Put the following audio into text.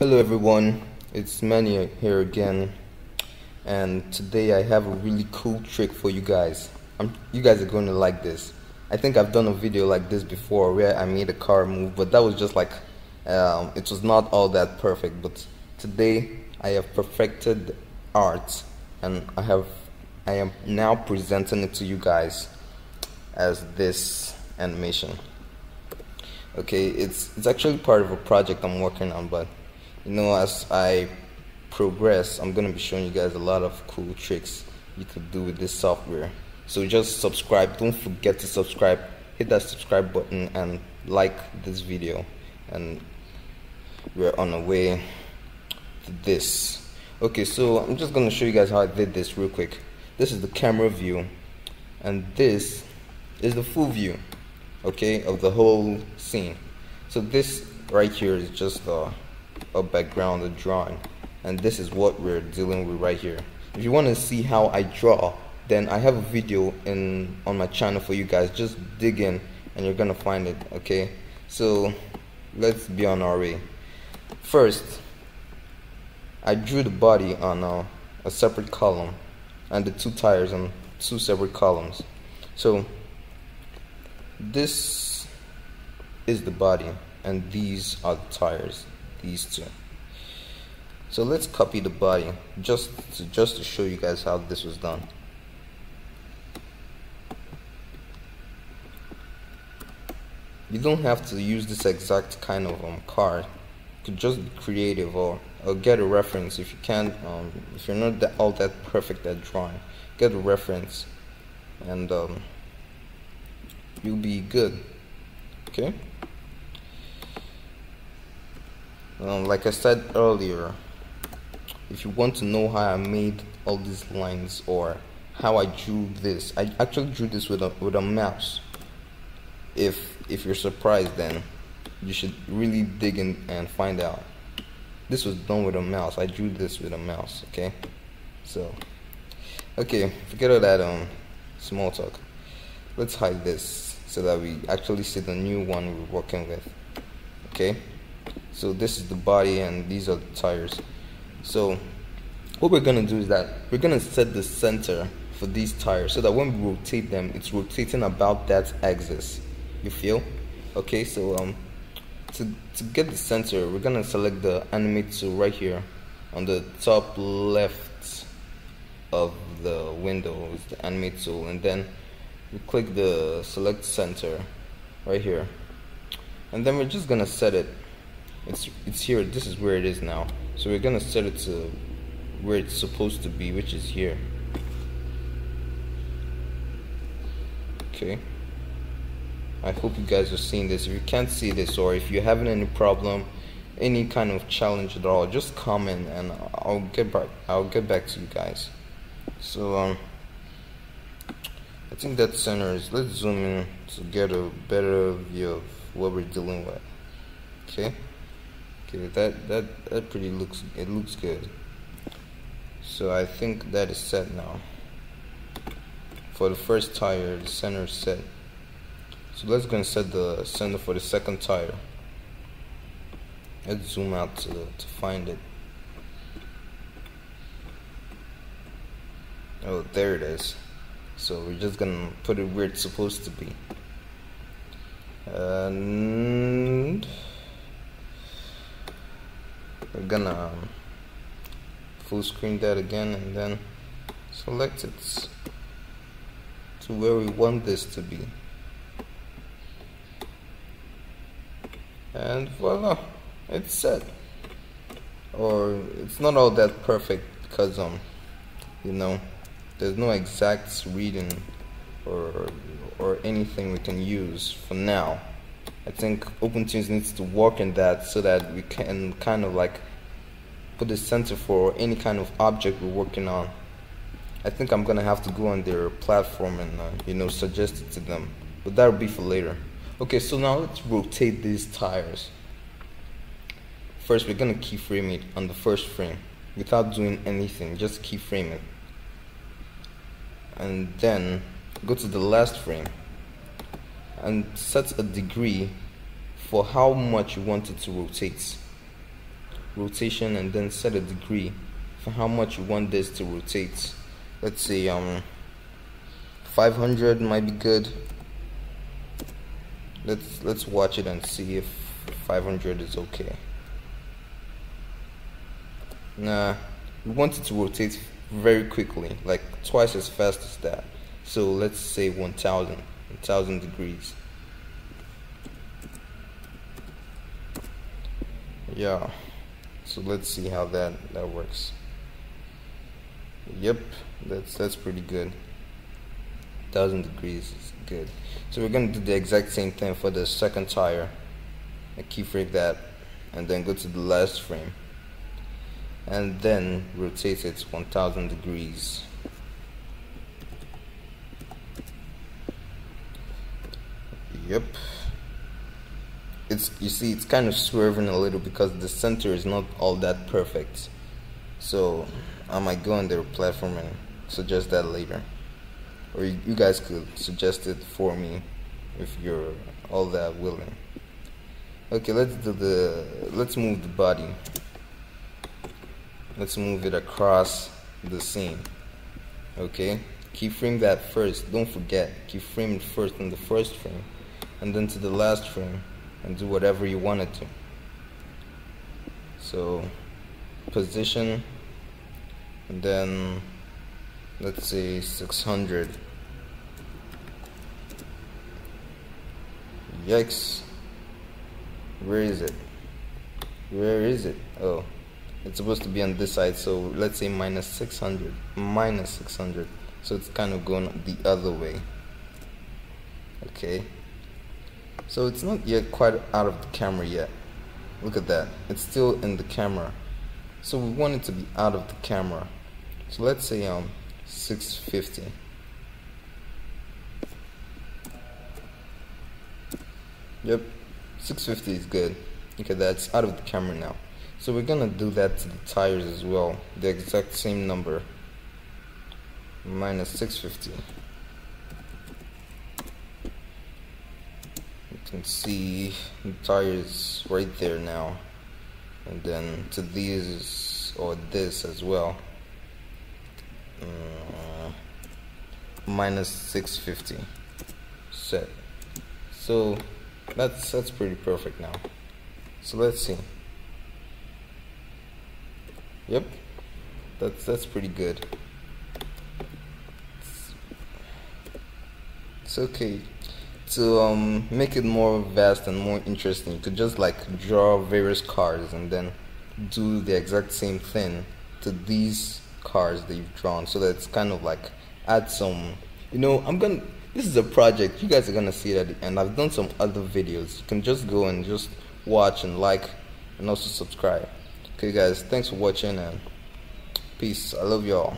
Hello everyone, it's Manny here again and today I have a really cool trick for you guys. I'm, you guys are going to like this. I think I've done a video like this before where I made a car move but that was just like, um, it was not all that perfect but today I have perfected art and I have I am now presenting it to you guys as this animation okay it's it's actually part of a project I'm working on but you know as I progress I'm gonna be showing you guys a lot of cool tricks you could do with this software. So just subscribe. Don't forget to subscribe. Hit that subscribe button and like this video. And we're on our way to this. Okay so I'm just gonna show you guys how I did this real quick. This is the camera view. And this is the full view okay of the whole scene. So this right here is just a, a background a drawing. And this is what we're dealing with right here. If you want to see how I draw then I have a video in on my channel for you guys. Just dig in and you're gonna find it okay? So let's be on our way. First I drew the body on a, a separate column and the two tires on two separate columns. So this is the body and these are the tires these two so let's copy the body just to, just to show you guys how this was done. You don't have to use this exact kind of um, car you could just be creative or, or get a reference if you can't um, if you're not that, all that perfect at drawing. Get a reference and um, you'll be good. Okay um, like I said earlier if you want to know how I made all these lines or how I drew this I actually drew this with a with a mouse. If if you're surprised then you should really dig in and find out. This was done with a mouse. I drew this with a mouse okay? So okay forget all that um small talk. Let's hide this so that we actually see the new one we're working with okay so this is the body and these are the tires. So what we're gonna do is that we're gonna set the center for these tires so that when we rotate them it's rotating about that axis. You feel? Okay so um to, to get the center we're gonna select the animate tool right here on the top left of the window is the animate tool and then we click the select center right here. And then we're just gonna set it it's it's here. This is where it is now. So we're gonna set it to where it's supposed to be which is here. Okay. I hope you guys are seeing this. If you can't see this or if you're having any problem any kind of challenge at all just comment and I'll get back I'll get back to you guys. So um I think that center is let's zoom in to get a better view of what we're dealing with. Okay okay that that that pretty looks it looks good so I think that is set now for the first tire the center is set so let's go and set the center for the second tire. Let's zoom out to, to find it. Oh, there it is. So we're just gonna put it where it's supposed to be. And we're gonna full screen that again and then select it to where we want this to be. and voila it's set or it's not all that perfect because um you know there's no exact reading or or anything we can use for now I think OpenToonz needs to work in that so that we can kind of like put a center for any kind of object we're working on I think I'm gonna have to go on their platform and uh, you know suggest it to them but that'll be for later Okay, so now let's rotate these tires. First, we're gonna keyframe it on the first frame without doing anything, just keyframe it. And then go to the last frame and set a degree for how much you want it to rotate. rotation and then set a degree for how much you want this to rotate. Let's say um 500 might be good. Let's let's watch it and see if 500 is okay. Nah we want it to rotate very quickly like twice as fast as that. So let's say 1000 1000 degrees. Yeah. So let's see how that that works. Yep that's that's pretty good. Thousand degrees is good. So we're gonna do the exact same thing for the second tire. And keyframe that and then go to the last frame. And then rotate it 1000 degrees yep. It's you see it's kind of swerving a little because the center is not all that perfect. So I might go on their platform and suggest that later. Or you, you guys could suggest it for me if you're all that willing. Okay let's do the let's move the body. Let's move it across the scene. Okay? Keyframe that first. Don't forget keyframe it first in the first frame and then to the last frame and do whatever you want it to. So position and then let's say 600 yikes. Where is it? Where is it? Oh it's supposed to be on this side so let's say minus 600 minus 600 so it's kind of going the other way. Okay so it's not yet quite out of the camera yet. Look at that. It's still in the camera. So we want it to be out of the camera. So let's say um 650 yep. 650 is good. Okay that's out of the camera now. So we're gonna do that to the tires as well. The exact same number. Minus 650 can see the tires right there now. And then to these or this as well. Uh, minus 650 set. So that's that's pretty perfect now. So let's see. Yep. That's that's pretty good. It's, it's okay to um, make it more vast and more interesting you could just like draw various cars and then do the exact same thing to these cars that you've drawn. So that it's kind of like add some you know i'm gonna this is a project you guys are gonna see that and i've done some other videos. You can just go and just watch and like and also subscribe. Okay guys thanks for watching and peace. I love y'all